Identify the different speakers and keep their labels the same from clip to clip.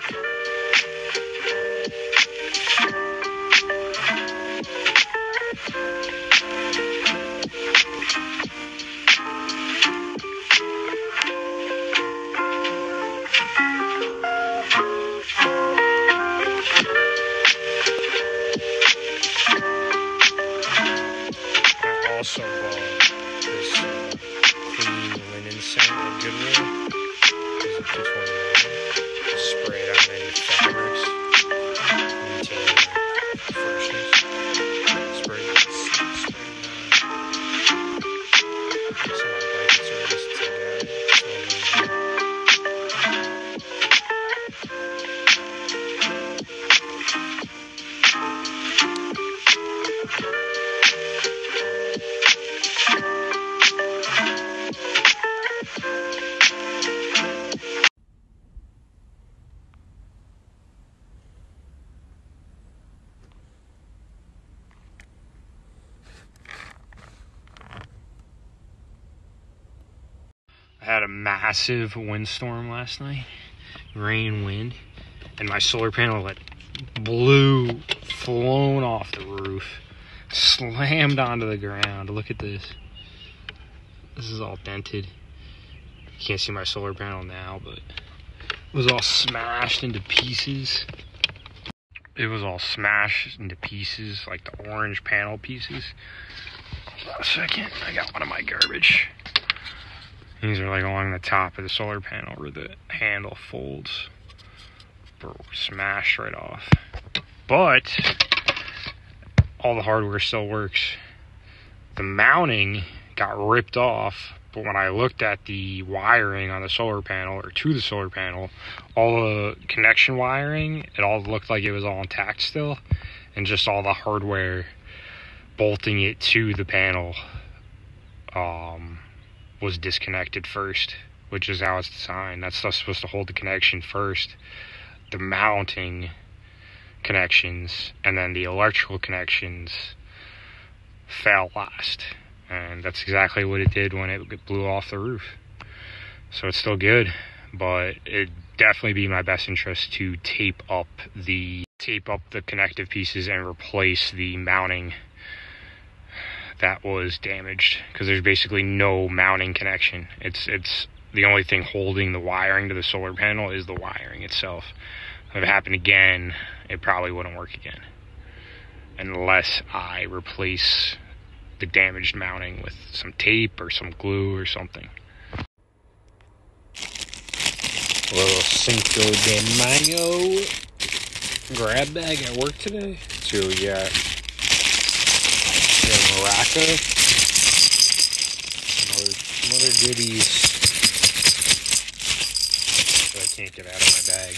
Speaker 1: Thank you. Massive windstorm last night, rain, wind, and my solar panel like blew, flown off the roof, slammed onto the ground. Look at this. This is all dented. You can't see my solar panel now, but it was all smashed into pieces. It was all smashed into pieces, like the orange panel pieces. Hold on a second, I got one of my garbage. These are like along the top of the solar panel where the handle folds. Bro, smashed right off. But all the hardware still works. The mounting got ripped off, but when I looked at the wiring on the solar panel or to the solar panel, all the connection wiring, it all looked like it was all intact still, and just all the hardware bolting it to the panel um was disconnected first, which is how it's designed. That stuff's supposed to hold the connection first. The mounting connections and then the electrical connections fell last. And that's exactly what it did when it blew off the roof. So it's still good, but it'd definitely be my best interest to tape up the tape up the connective pieces and replace the mounting that was damaged because there's basically no mounting connection. It's it's the only thing holding the wiring to the solar panel is the wiring itself. If it happened again, it probably wouldn't work again unless I replace the damaged mounting with some tape or some glue or something. A little Cinco de Mayo grab bag at work today. So we got some other, some other goodies I can't get out of my bag.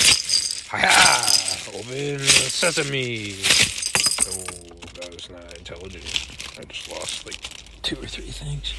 Speaker 1: Ha Open sesame! Oh, that was not intelligent. I just lost like two or three things.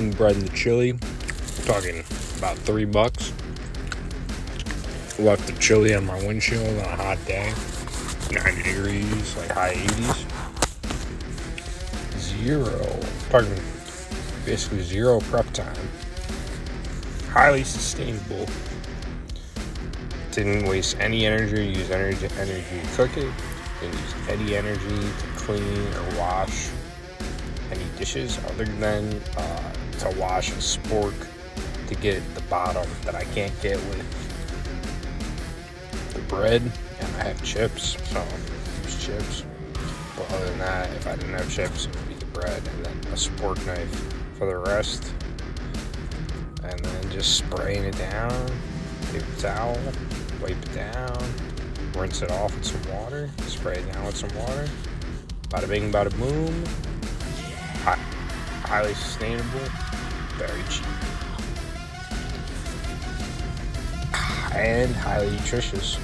Speaker 1: And the chili. talking about three bucks. Left the chili on my windshield on a hot day. 90 degrees, like high 80s. Zero, pardon basically zero prep time. Highly sustainable. Didn't waste any energy, use energy, energy to cook it. Didn't use any energy to clean or wash any dishes other than uh, to wash a spork to get the bottom that I can't get with the
Speaker 2: bread and I have chips, so use chips. But other than that, if I didn't have chips, it would be the bread and then a spork knife for the rest. And then just spraying it down, paper towel, wipe it down, rinse it off with some water, spray it down with some water. Bada bing, bada boom. Hi- highly sustainable, very cheap. And highly nutritious.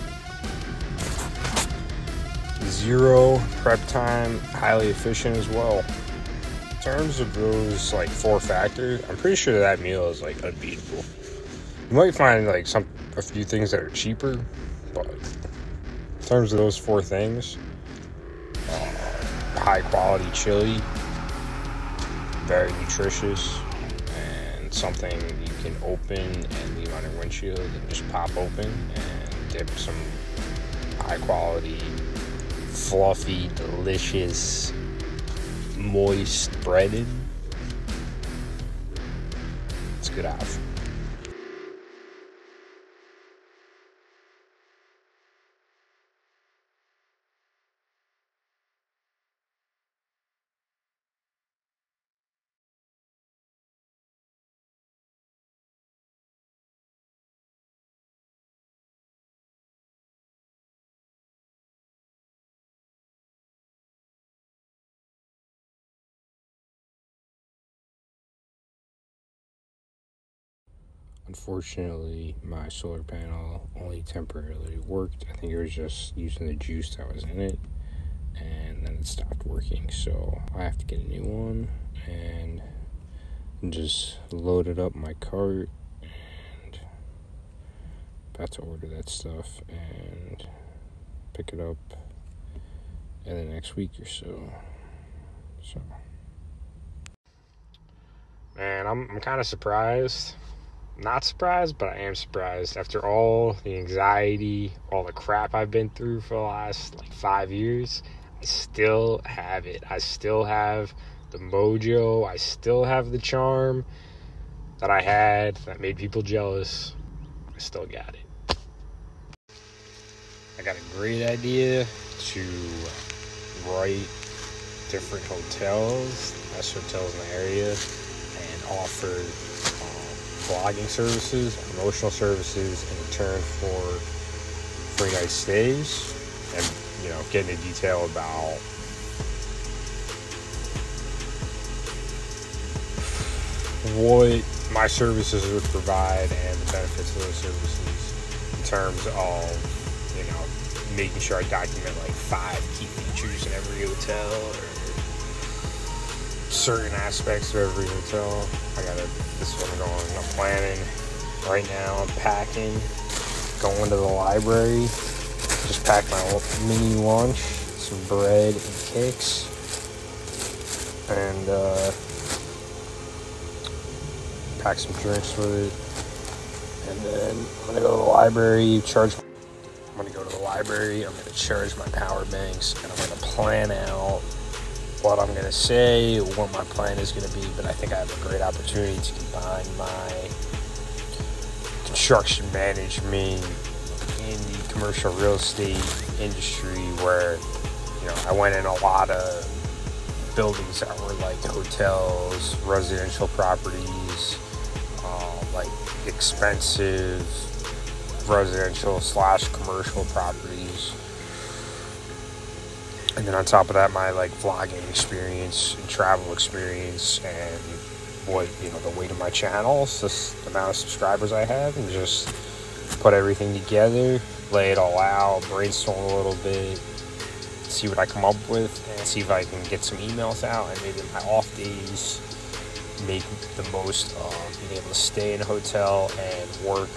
Speaker 2: Zero prep time, highly efficient as well. In terms of those like four factors, I'm pretty sure that meal is like unbeatable. You might find like some a few things that are cheaper, but in terms of those four things, uh, high quality chili, very nutritious, and something you can open and leave on your windshield and just pop open and dip some high quality, fluffy, delicious, moist bread in. It's a good option. Unfortunately, my solar panel only temporarily worked. I think it was just using the juice that was in it, and then it stopped working. So I have to get a new one and just loaded up my cart and about to order that stuff and pick it up in the next week or so. So, man, I'm I'm kind of surprised not surprised, but I am surprised after all the anxiety, all the crap I've been through for the last like five years. I still have it. I still have the mojo. I still have the charm that I had that made people jealous. I still got it. I got a great idea to uh, write different hotels, best hotels in the area, and offer vlogging services, promotional services in return for free night stays, and you know, get into detail about what my services would provide and the benefits of those services in terms of you know making sure I document like five key features in every hotel or certain aspects of every hotel. I gotta, this is what I'm going, I'm planning right now, I'm packing, going to the library, just packed my mini lunch, some bread and cakes, and uh, pack some drinks with it. And then I'm gonna go to the library, charge. I'm gonna go to the library. I'm gonna charge my power banks, and I'm gonna plan out what I'm going to say, what my plan is going to be, but I think I have a great opportunity to combine my construction management in the commercial real estate industry where, you know, I went in a lot of buildings that were like hotels, residential properties, uh, like expensive residential slash commercial properties and then on top of that my like vlogging experience and travel experience and what you know the weight of my channel just the amount of subscribers i have and just put everything together lay it all out brainstorm a little bit see what i come up with and see if i can get some emails out and maybe my off days make the most of being able to stay in a hotel and work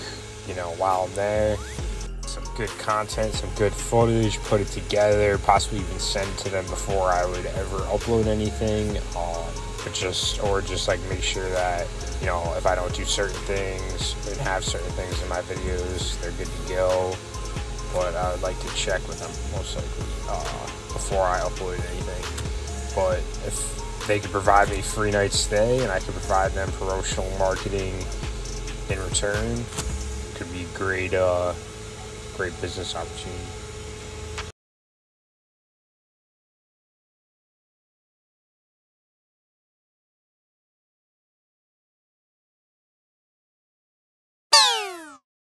Speaker 2: you know while i'm there good content, some good footage, put it together, possibly even send to them before I would ever upload anything. Um, but just or just like make sure that you know if I don't do certain things and have certain things in my videos, they're good to go. But I would like to check with them most likely uh, before I upload anything. But if they could provide me free night stay and I could provide them promotional marketing in return, could be great. Uh, great business opportunity.